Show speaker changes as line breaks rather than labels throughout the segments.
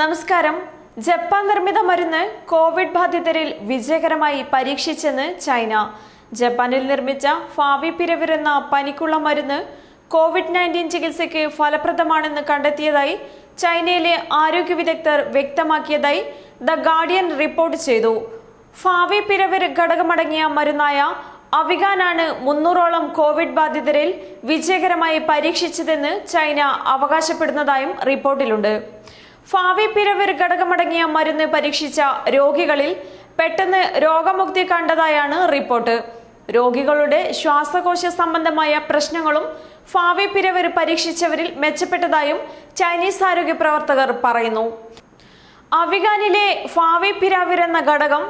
നമസ്കാരം. ജപ്പാൻ നിർമ്മിത മരുന്ന് കോവിഡ് ബാധിതരിൽ വിജയകരമായി പരീക്ഷിച്ചെന്ന് ചൈന. ജപ്പാനിൽ നിർമ്മിച്ച ഫാവിപിരവിർ എന്ന പനിക്കുള്ള മരുന്ന് കോവിഡ് നയന്റീൻ ചികിത്സയ്ക്ക് ഫലപ്രദമാണെന്ന് കണ്ടെത്തിയതായി ചൈനയിലെ ആരോഗ്യ വിദഗ്ധർ വ്യക്തമാക്കിയതായി ദ ഗാർഡിയൻ റിപ്പോർട്ട് ചെയ്തു. ഫാവി പിരവിർ ഘടകമടങ്ങിയ മരുന്നായ അവിഗാനാണ് മുന്നൂറോളം കോവിഡ് ബാധിതരിൽ വിജയകരമായി പരീക്ഷിച്ചതെന്ന് ചൈന അവകാശപ്പെടുന്നതായും റിപ്പോർട്ടിലുണ്ട്. ഫാവിപിരവിർ ഘടകമടങ്ങിയ മരുന്ന് പരീക്ഷിച്ച രോഗികളിൽ പെട്ടെന്ന് രോഗമുക്തി കണ്ടതായാണ് റിപ്പോർട്ട്. രോഗികളുടെ ശ്വാസകോശ സംബന്ധമായ പ്രശ്നങ്ങളും ഫാവിപിരവിർ പരീക്ഷിച്ചവരിൽ മെച്ചപ്പെട്ടതായും ചൈനീസ് ആരോഗ്യ പ്രവർത്തകർ പറയുന്നു. അവിഗാനിലെ ഫാവിപിരാവിർ എന്ന ഘടകം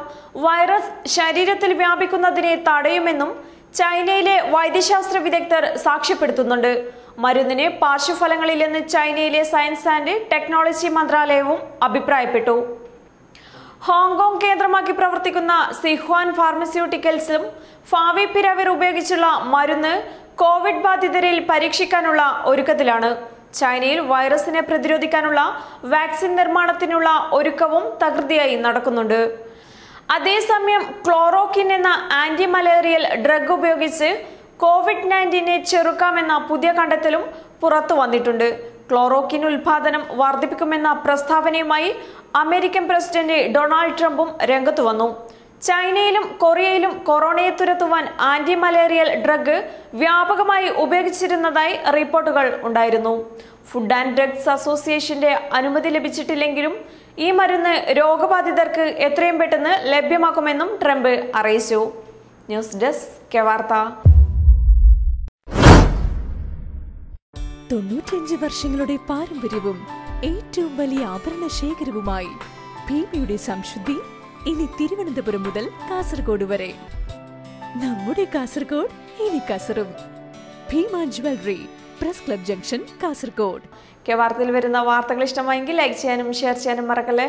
വൈറസ് ശരീരത്തിൽ വ്യാപിക്കുന്നതിനെ തടയുമെന്നും ചൈനയിലെ വൈദ്യശാസ്ത്ര വിദഗ്ധർ സാക്ഷ്യപ്പെടുത്തുന്നുണ്ട്. മരുന്നിന് പാർശ്വഫലങ്ങളില്ലെന്ന് ചൈനയിലെ സയൻസ് ആൻഡ് ടെക്നോളജി മന്ത്രാലയവും അഭിപ്രായപ്പെട്ടു. ഹോങ്കോങ് കേന്ദ്രമാക്കി പ്രവർത്തിക്കുന്ന സിഹ്വാൻ ഫാർമസ്യൂട്ടിക്കൽസും ഫാവിപിരാവിർ ഉപയോഗിച്ചുള്ള മരുന്ന് കോവിഡ് ബാധിതരിൽ പരീക്ഷിക്കാനുള്ള ഒരുക്കത്തിലാണ്. ചൈനയിൽ വൈറസിനെ പ്രതിരോധിക്കാനുള്ള വാക്സിൻ നിർമ്മാണത്തിനുള്ള ഒരുക്കവും തകൃതിയായി നടക്കുന്നുണ്ട്. അതേസമയം ക്ലോറോക്കിൻ എന്ന ആന്റി മലേറിയൽ ഡ്രഗ് ഉപയോഗിച്ച് കോവിഡ് നയന്റീനെ ചെറുക്കാമെന്ന പുതിയ കണ്ടെത്തലും പുറത്തു വന്നിട്ടുണ്ട്. ക്ലോറോക്കിൻ ഉൽപാദനം വർദ്ധിപ്പിക്കുമെന്ന പ്രസ്താവനയുമായി അമേരിക്കൻ പ്രസിഡന്റ് ഡൊണാൾഡ് ട്രംപും രംഗത്തു വന്നു. ചൈനയിലും കൊറിയയിലും കൊറോണയെ തുരത്തുവാൻ ആന്റി മലേറിയൽ ഡ്രഗ് വ്യാപകമായി ഉപയോഗിച്ചിരുന്നതായി റിപ്പോർട്ടുകൾ ഉണ്ടായിരുന്നു. ഫുഡ് ആൻഡ് ഡ്രഗ്സ് അസോസിയേഷന്റെ അനുമതി ലഭിച്ചിട്ടില്ലെങ്കിലും ഈ മരുന്ന് രോഗബാധിതർക്ക് എത്രയും പെട്ടെന്ന് ലഭ്യമാക്കുമെന്നും ട്രംപ് അറിയിച്ചു. ന്യൂസ് ഡെസ്ക് കെ
തൊണ്ണൂറ്റിയഞ്ച് വർഷങ്ങളുടെ പാരമ്പര്യവും ഏറ്റവും വലിയ ആഭരണ ശേഖരവുമായി ഭീമയുടെ സംശുദ്ധി ഇനി തിരുവനന്തപുരം മുതൽ കാസർഗോഡ് വരെ. നമ്മുടെ കാസർഗോഡ് ഇനി കസറും. Bhima jewellery press club junction Kasaragod.
വാർത്തയിൽ വരുന്ന വാർത്തകൾ ഇഷ്ടമായെങ്കിൽ ലൈക്ക് ചെയ്യാനും ഷെയർ ചെയ്യാനും മറക്കല്ലേ?